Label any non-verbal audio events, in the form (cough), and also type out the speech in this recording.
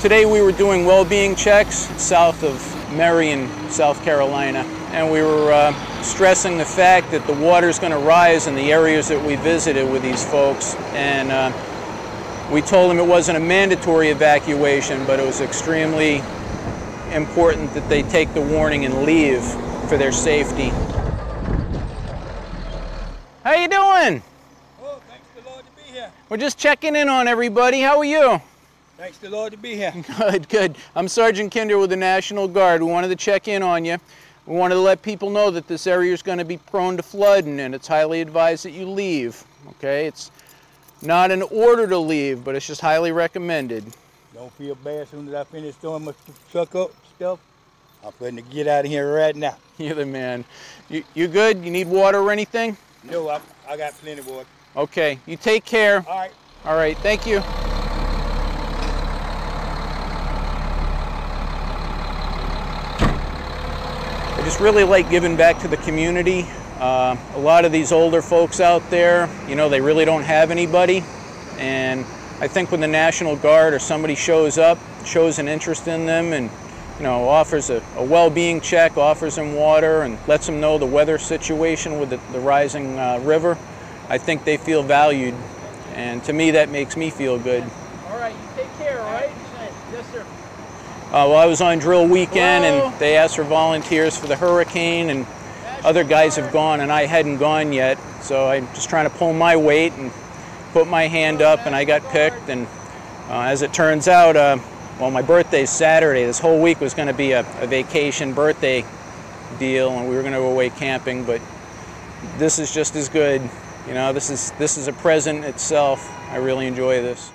Today we were doing well-being checks south of Marion, South Carolina, and we were uh, stressing the fact that the water is going to rise in the areas that we visited with these folks. And uh, we told them it wasn't a mandatory evacuation, but it was extremely important that they take the warning and leave for their safety. How you doing? Oh, thanks the Lord to be here. We're just checking in on everybody. How are you? Thanks the Lord to be here. (laughs) Good, good. I'm Sergeant Kinder with the National Guard. We wanted to check in on you. We wanted to let people know that this area is going to be prone to flooding and it's highly advised that you leave. Okay, it's not an order to leave, but it's just highly recommended. Don't feel bad as soon as I finish throwing my truck up stuff. I'm to get out of here right now. (laughs) You're the man. You, you good? You need water or anything? No, I, I got plenty of water. Okay, you take care. All right. All right, thank you. I just really like giving back to the community. Uh, a lot of these older folks out there, you know, they really don't have anybody. And I think when the National Guard or somebody shows up, shows an interest in them and, you know, offers a, a well-being check, offers them water and lets them know the weather situation with the, the rising uh, river, I think they feel valued. And to me, that makes me feel good. All right, you take care, all right? Yes, sir. Uh, well, I was on drill weekend Hello? and they asked for volunteers for the hurricane and other guys have gone and I hadn't gone yet. So I'm just trying to pull my weight and put my hand up and I got picked. And uh, as it turns out, uh, well, my birthday's Saturday. This whole week was going to be a, a vacation birthday deal and we were going to go away camping, but this is just as good. You know, this is, this is a present itself. I really enjoy this.